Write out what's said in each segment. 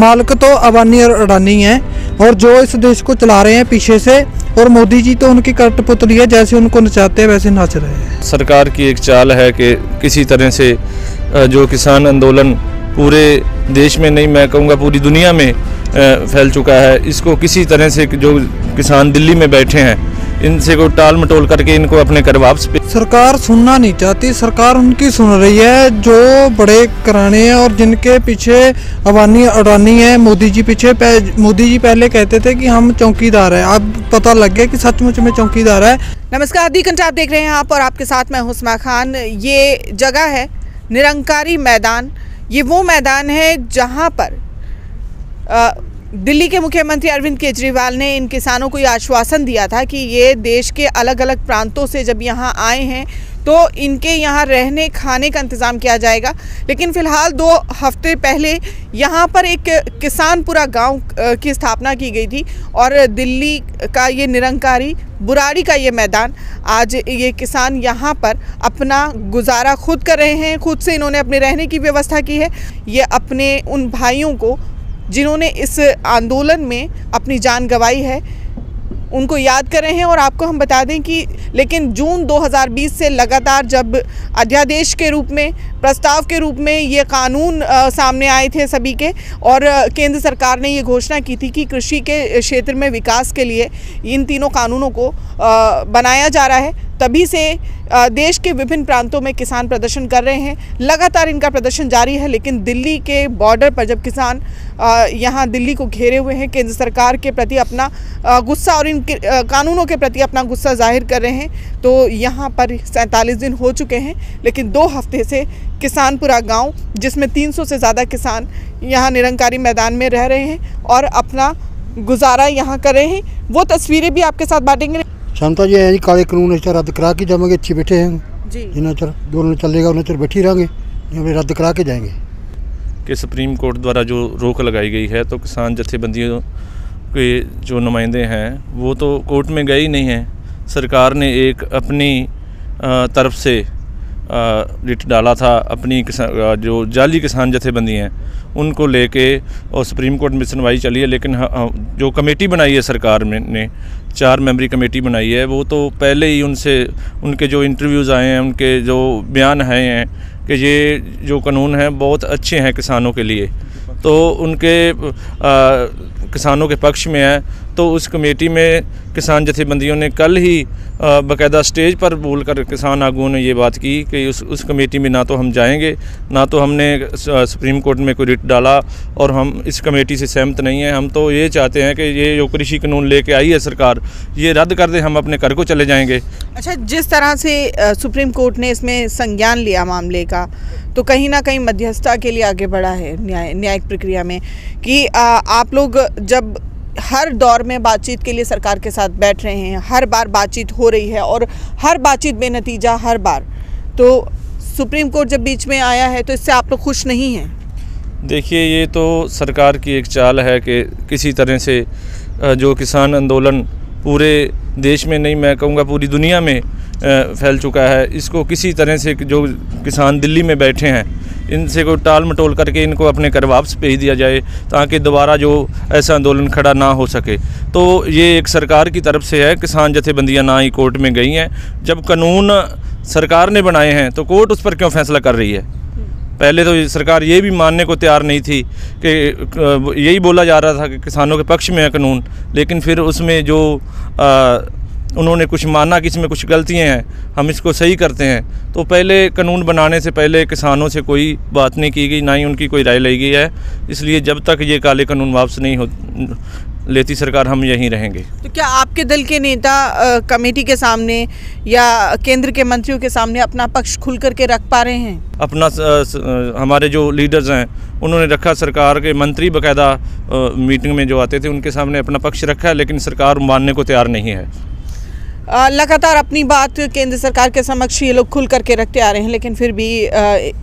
मालिक तो अबानी और अडानी हैं और जो इस देश को चला रहे हैं पीछे से, और मोदी जी तो उनकी कठपुतली है, जैसे उनको नचाते हैं, वैसे नाच रहे हैं। सरकार की एक चाल है कि किसी तरह से जो किसान आंदोलन पूरे देश में नहीं, मैं कहूँगा पूरी दुनिया में फैल चुका है, इसको किसी तरह से जो किसान दिल्ली में बैठे हैं इनसे को टाल मटोल करके इनको अपने घर वापस सरकार सुनना नहीं चाहती सरकार उनकी सुन रही है जो बड़े कराने हैं और जिनके पीछे अबानी अडानी है मोदी जी पीछे मोदी जी पहले कहते थे कि हम चौकीदार हैं। अब पता लग गया कि सचमुच में चौकीदार है। नमस्कार दी कंट आप देख रहे हैं आप और आपके साथ मैं हुस्मा खान। ये जगह है निरंकारी मैदान। ये वो मैदान है जहाँ पर अ, दिल्ली के मुख्यमंत्री अरविंद केजरीवाल ने इन किसानों को ये आश्वासन दिया था कि ये देश के अलग अलग प्रांतों से जब यहाँ आए हैं तो इनके यहाँ रहने, खाने का इंतज़ाम किया जाएगा। लेकिन फ़िलहाल दो हफ़्ते पहले यहाँ पर एक किसानपुरा गाँव की स्थापना की गई थी और दिल्ली का ये निरंकारी, बुराड़ी का ये मैदान, आज ये किसान यहाँ पर अपना गुजारा खुद कर रहे हैं, खुद से इन्होंने अपने रहने की व्यवस्था की है। ये अपने उन भाइयों को जिन्होंने इस आंदोलन में अपनी जान गंवाई है उनको याद कर हैं और आपको हम बता दें कि लेकिन जून 2020 से लगातार जब अध्यादेश के रूप में प्रस्ताव के रूप में ये कानून अ, सामने आए थे सभी के और केंद्र सरकार ने ये घोषणा की थी कि कृषि के क्षेत्र में विकास के लिए इन तीनों कानूनों को अ, बनाया जा रहा है। तभी से देश के विभिन्न प्रांतों में किसान प्रदर्शन कर रहे हैं। लगातार इनका प्रदर्शन जारी है, लेकिन दिल्ली के बॉर्डर पर जब किसान यहाँ दिल्ली को घेरे हुए हैं, केंद्र सरकार के प्रति अपना गुस्सा और इन कानूनों के प्रति अपना गुस्सा ज़ाहिर कर रहे हैं तो यहाँ पर सैंतालीस दिन हो चुके हैं, लेकिन दो हफ़्ते से किसानपुरा गाँव, जिसमें 300 से ज़्यादा किसान यहाँ निरंकारी मैदान में रह रहे हैं और अपना गुजारा यहाँ कर रहे हैं। वो तस्वीरें भी आपके साथ बांटेंगे। ਸਾਨੂੰ ਤਾਂ ਜੇ ਐਂ ਜੀ कानून इस ਇਸ ਤਰ੍ਹਾਂ ਰੱਦ ਕਰਾ ਕੇ ਜਾਵਾਂਗੇ ਇੱਥੇ ਬੈਠੇ ਹਾਂ दोनों चलेगा ਚਿਰ चर बैठी रहेंगे हमें रद्द करा के जाएँगे। कि सुप्रीम कोर्ट द्वारा जो रोक लगाई गई है तो किसान जत्थेबंदियों के जो नुमाइंदे हैं वो तो कोर्ट में गए ही नहीं हैं। सरकार ने एक अपनी तरफ़ से रिट डाला था अपनी किसान जो जाली किसान जथेबंदी हैं उनको लेके और सुप्रीम कोर्ट में सुनवाई चली है लेकिन जो कमेटी बनाई है सरकार में ने चार मेंबरी कमेटी बनाई है वो तो पहले ही उनसे उनके जो इंटरव्यूज़ आए हैं उनके जो बयान आए हैं कि ये जो कानून हैं बहुत अच्छे हैं किसानों के लिए। तो उनके आ, किसानों के पक्ष में है तो उस कमेटी में किसान जथेबंदियों ने कल ही आ, बाकायदा स्टेज पर बोलकर किसान आगुओं ने ये बात की कि उस उस कमेटी में ना तो हम जाएँगे ना तो हमने सुप्रीम कोर्ट में कोई रिट डाला और हम इस कमेटी से सहमत नहीं हैं। हम तो ये चाहते हैं कि ये जो कृषि कानून लेके आई है सरकार ये रद्द कर दे हम अपने घर को चले जाएँगे। अच्छा जिस तरह से सुप्रीम कोर्ट ने इसमें संज्ञान लिया मामले का तो कहीं ना कहीं मध्यस्थता के लिए आगे बढ़ा है न्याय न्यायिक प्रक्रिया में कि अ, आप लोग जब हर दौर में बातचीत के लिए सरकार के साथ बैठ रहे हैं, हर बार बातचीत हो रही है और हर बातचीत बेनतीजा हर बार। तो सुप्रीम कोर्ट जब बीच में आया है तो इससे आप लोग खुश नहीं हैं? देखिए, ये तो सरकार की एक चाल है कि किसी तरह से जो किसान आंदोलन पूरे देश में नहीं, मैं कहूँगा पूरी दुनिया में फैल चुका है, इसको किसी तरह से जो किसान दिल्ली में बैठे हैं इनसे कोई टाल मटोल करके इनको अपने घर वापस भेज दिया जाए ताकि दोबारा जो ऐसा आंदोलन खड़ा ना हो सके। तो ये एक सरकार की तरफ़ से है किसान जथेबंदियाँ ना ही कोर्ट में गई हैं। जब कानून सरकार ने बनाए हैं तो कोर्ट उस पर क्यों फैसला कर रही है? पहले तो सरकार ये भी मानने को तैयार नहीं थी कि यही बोला जा रहा था कि किसानों के पक्ष में है कानून लेकिन फिर उसमें जो अ, उन्होंने कुछ माना कि इसमें कुछ गलतियाँ हैं हम इसको सही करते हैं। तो पहले कानून बनाने से पहले किसानों से कोई बात नहीं की गई ना ही उनकी कोई राय ली गई है। इसलिए जब तक ये काले कानून वापस नहीं हो लेती सरकार हम यहीं रहेंगे। तो क्या आपके दल के नेता कमेटी के सामने या केंद्र के मंत्रियों के सामने अपना पक्ष खुल करके रख पा रहे हैं? अपना स- स- हमारे जो लीडर्स हैं उन्होंने रखा सरकार के मंत्री बाकायदा मीटिंग में जो आते थे उनके सामने अपना पक्ष रखा है लेकिन सरकार मानने को तैयार नहीं है। लगातार अपनी बात केंद्र सरकार के समक्ष ये लोग खुल करके रखते आ रहे हैं लेकिन फिर भी आ,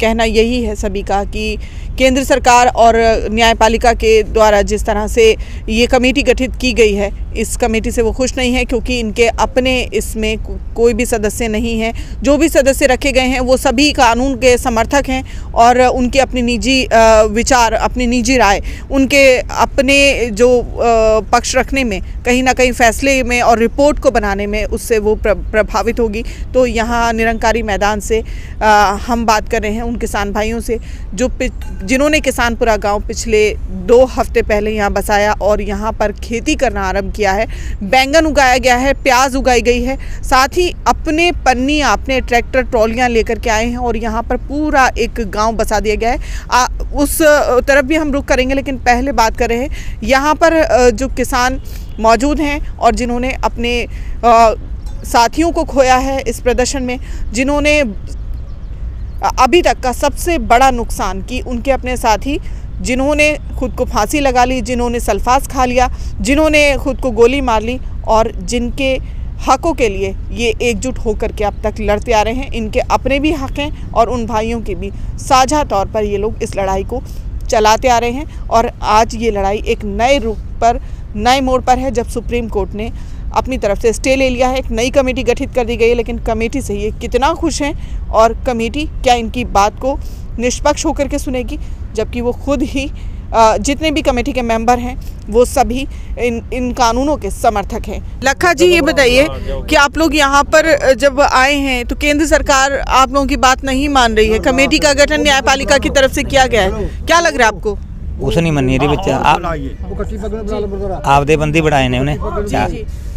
कहना यही है सभी का कि केंद्र सरकार और न्यायपालिका के द्वारा जिस तरह से ये कमेटी गठित की गई है, इस कमेटी से वो खुश नहीं है क्योंकि इनके अपने इसमें कोई भी सदस्य नहीं है। जो भी सदस्य रखे गए हैं, वो सभी कानून के समर्थक हैं और उनके अपनी निजी विचार, अपनी निजी राय, उनके अपने जो पक्ष रखने में, कहीं ना कहीं फैसले में और रिपोर्ट को बनाने में उससे वो प्रभावित होगी। तो यहाँ निरंकारी मैदान से हम बात कर रहे हैं उन किसान भाइयों से, जो जिन्होंने किसानपुरा गाँव पिछले दो हफ़्ते पहले यहाँ बसाया और यहाँ पर खेती करना आरंभ किया है। बैंगन उगाया गया है प्याज उगाई गई है। साथ ही अपने पन्नी अपने ट्रैक्टर ट्रॉलियाँ लेकर के आए हैं और यहाँ पर पूरा एक गाँव बसा दिया गया है। आ, उस तरफ़ भी हम रुक करेंगे लेकिन पहले बात कर रहे हैं यहाँ पर जो किसान मौजूद हैं और जिन्होंने अपने आ, साथियों को खोया है इस प्रदर्शन में जिन्होंने अभी तक का सबसे बड़ा नुकसान कि उनके अपने साथी, जिन्होंने खुद को फांसी लगा ली, जिन्होंने सल्फास खा लिया, जिन्होंने खुद को गोली मार ली और जिनके हकों के लिए ये एकजुट होकर के अब तक लड़ते आ रहे हैं। इनके अपने भी हक हैं और उन भाइयों के भी। साझा तौर पर ये लोग इस लड़ाई को चलाते आ रहे हैं और आज ये लड़ाई एक नए रूप पर, नए मोड़ पर है जब सुप्रीम कोर्ट ने अपनी तरफ से स्टे ले लिया है एक नई कमेटी गठित कर दी गई है लेकिन कमेटी से ये कितना खुश हैं और कमेटी क्या इनकी बात को निष्पक्ष होकर के सुनेगी जबकि वो खुद ही जितने भी कमेटी के मेंबर हैं वो सभी इन इन कानूनों के समर्थक हैं लखा जी ये बताइए कि आप लोग यहाँ पर जब आए हैं तो केंद्र सरकार आप लोगों की बात नहीं मान रही है कमेटी का गठन न्यायपालिका की तरफ से किया गया है क्या लग रहा है आपको ਉਸ ਨਹੀਂ ਮੰਨੀ ਇਹਦੇ ਵਿੱਚ ਆਪਦੇ ਬੰਦੀ ਬਣਾਏ ਨੇ ਉਹਨੇ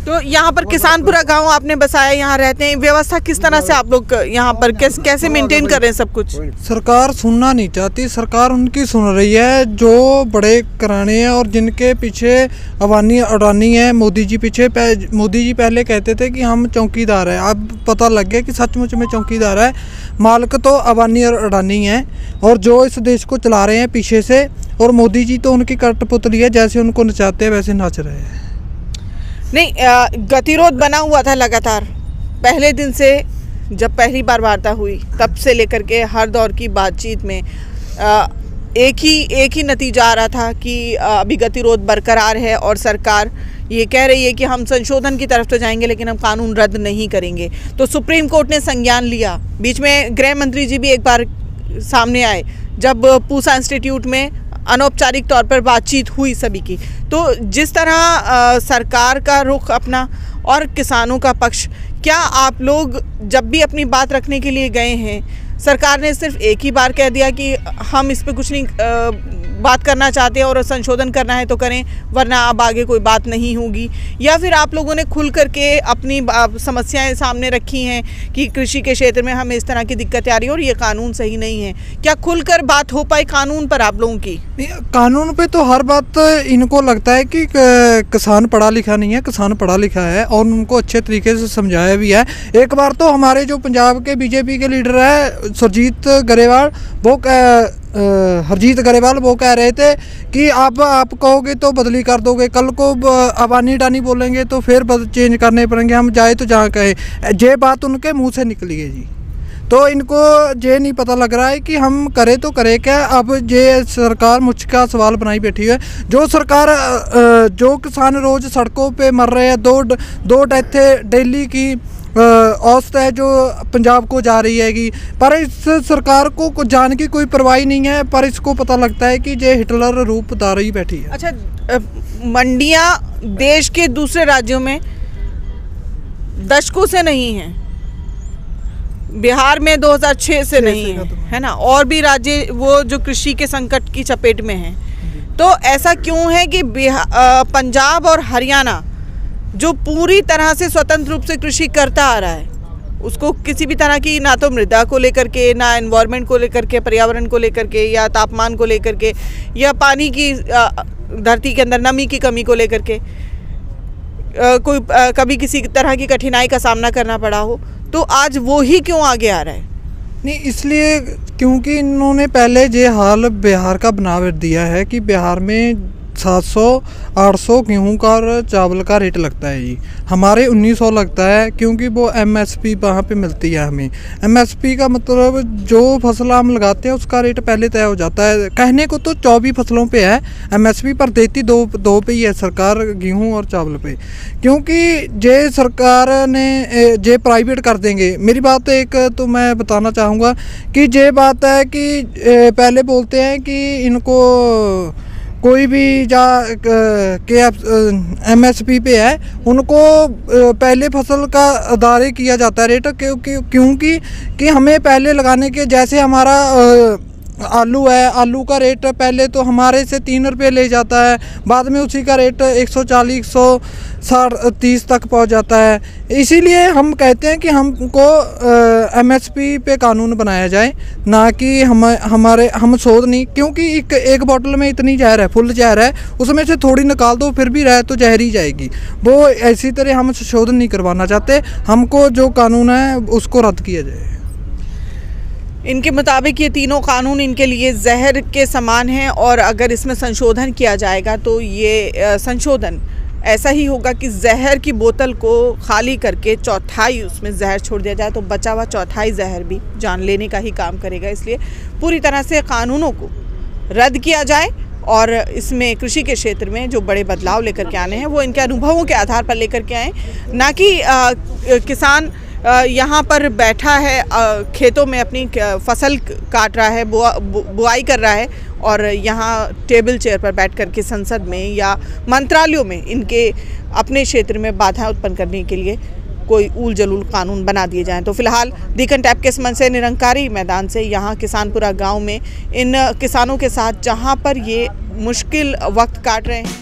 तो यहाँ पर किसानपुरा गाँव आपने बसाया यहाँ रहते हैं। व्यवस्था किस तरह से आप लोग यहाँ पर कैस, कैसे मेंटेन कर रहे हैं सब कुछ? सरकार सुनना नहीं चाहती सरकार उनकी सुन रही है जो बड़े कराने हैं और जिनके पीछे अवानी अडानी है मोदी जी पीछे मोदी जी पहले कहते थे कि हम चौकीदार हैं। अब पता लग गया कि सचमुच में चौकीदार है। मालिक तो अवानी और अडानी है और जो इस देश को चला रहे हैं पीछे से और मोदी जी तो उनकी कठपुतली है जैसे उनको नचाते हैं वैसे नाच रहे हैं। नहीं गतिरोध बना हुआ था लगातार। पहले दिन से जब पहली बार वार्ता हुई, तब से लेकर के हर दौर की बातचीत में एक ही एक ही नतीजा आ रहा था कि अभी गतिरोध बरकरार है और सरकार ये कह रही है कि हम संशोधन की तरफ़ तो जाएँगे, लेकिन हम कानून रद्द नहीं करेंगे। तो सुप्रीम कोर्ट ने संज्ञान लिया। बीच में गृह मंत्री जी भी एक बार सामने आए। जब पूसा इंस्टीट्यूट में अनौपचारिक तौर पर बातचीत हुई सभी की। तो जिस तरह आ, सरकार का रुख अपना और किसानों का पक्ष क्या आप लोग जब भी अपनी बात रखने के लिए गए हैं सरकार ने सिर्फ़ एक ही बार कह दिया कि हम इस पर कुछ नहीं आ, बात करना चाहते हैं और संशोधन करना है तो करें, वरना अब आगे कोई बात नहीं होगी। या फिर आप लोगों ने खुल करके अपनी समस्याएँ सामने रखी हैं कि कृषि के क्षेत्र में हमें इस तरह की दिक्कतें आ रही हैं और ये कानून सही नहीं है। क्या खुलकर बात हो पाए कानून पर आप लोगों की? कानून पे तो हर बात इनको लगता है कि किसान पढ़ा लिखा नहीं है, किसान पढ़ा लिखा है और उनको अच्छे तरीके से समझाया भी है। एक बार तो हमारे जो पंजाब के बीजेपी के लीडर है, सुरजीत गरेवाल, वो हरजीत गरेवाल वो कह रहे थे कि आप आप कहोगे तो बदली कर दोगे कल को अबानी डानी बोलेंगे तो फिर चेंज करने पड़ेंगे हम जाए तो जहाँ कहे ये बात उनके मुँह से निकली है जी तो इनको ये नहीं पता लग रहा है कि हम करें तो करें क्या अब ये सरकार मुझका सवाल बनाई बैठी है जो सरकार जो किसान रोज़ सड़कों पे मर रहे हैं दो दो डेथें डेली की औसत है जो पंजाब को जा रही हैगी। पर इस सरकार को कुछ जान की कोई परवाही नहीं है पर इसको पता लगता है कि ये हिटलर रूप धार ही बैठी है। अच्छा मंडियाँ देश के दूसरे राज्यों में दशकों से नहीं है। बिहार में 2006 से नहीं से है तो है ना? और भी राज्य वो जो कृषि के संकट की चपेट में हैं। तो ऐसा क्यों है कि पंजाब और हरियाणा जो पूरी तरह से स्वतंत्र रूप से कृषि करता आ रहा है, उसको किसी भी तरह की ना तो मृदा को लेकर के, ना एनवायरनमेंट को लेकर के, पर्यावरण को लेकर के, या तापमान को लेकर के, या पानी की धरती के अंदर नमी की कमी को लेकर के कोई कभी किसी तरह की कठिनाई का सामना करना पड़ा हो तो आज वो ही क्यों आगे आ रहा है? नहीं, इसलिए क्योंकि इन्होंने पहले ये हाल बिहार का बनावट दिया है कि बिहार में सात सौ, आठ सौ गेहूँ का और चावल का रेट लगता है जी। हमारे उन्नीस सौ लगता है क्योंकि वो एम एस पी वहाँ पर मिलती है हमें। एम एस पी का मतलब जो फ़सल हम लगाते हैं, उसका रेट पहले तय हो जाता है। कहने को तो चौबीस फ़सलों पे है एम एस पी पर देती दो दो पे ही है सरकार गेहूँ और चावल पे। क्योंकि जे सरकार ने जे प्राइवेट कर देंगे। मेरी बात एक तो मैं बताना चाहूँगा कि जे बात है कि पहले बोलते हैं कि इनको कोई भी जा, के एम एस पी पे है, उनको पहले फ़सल का अदारे किया जाता है। रेट क्योंकि क्योंकि कि हमें पहले लगाने के, जैसे हमारा आलू है, आलू का रेट पहले तो हमारे से तीन रुपये ले जाता है, बाद में उसी का रेट एक सौ चालीस सौ साठ, तीस तक पहुँच जाता है। इसीलिए हम कहते हैं कि हमको एमएसपी पे कानून बनाया जाए, ना कि हम, हमारे, हम शोध नहीं, क्योंकि एक एक बॉटल में इतनी जहर है फुल जहर है, उसमें से थोड़ी निकाल दो, फिर भी रहे तो जहर ही जाएगी। वो ऐसी तरह हम शोध नहीं करवाना चाहते, हमको जो कानून है, उसको रद्द किया जाए। इनके मुताबिक ये तीनों कानून इनके लिए जहर के समान हैं और अगर इसमें संशोधन किया जाएगा तो ये संशोधन ऐसा ही होगा कि जहर की बोतल को खाली करके चौथाई उसमें जहर छोड़ दिया जाए तो बचा हुआ चौथाई जहर भी जान लेने का ही काम करेगा। इसलिए पूरी तरह से कानूनों को रद्द किया जाए और इसमें कृषि के क्षेत्र में जो बड़े बदलाव लेकर के आने हैं, वो इनके अनुभवों के आधार पर लेकर के आए। ना कि किसान यहाँ पर बैठा है खेतों में अपनी फ़सल काट रहा है, बुआ बुआई कर रहा है और यहाँ टेबल चेयर पर बैठ कर के संसद में या मंत्रालयों में इनके अपने क्षेत्र में बाधाएँ उत्पन्न करने के लिए कोई उल जलूल कानून बना दिए जाएँ। तो फ़िलहाल दीकन टैप के समन से निरंकारी मैदान से यहाँ किसानपुरा गाँव में इन किसानों के साथ जहाँ पर ये मुश्किल वक्त काट रहे हैं।